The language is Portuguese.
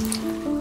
Hum.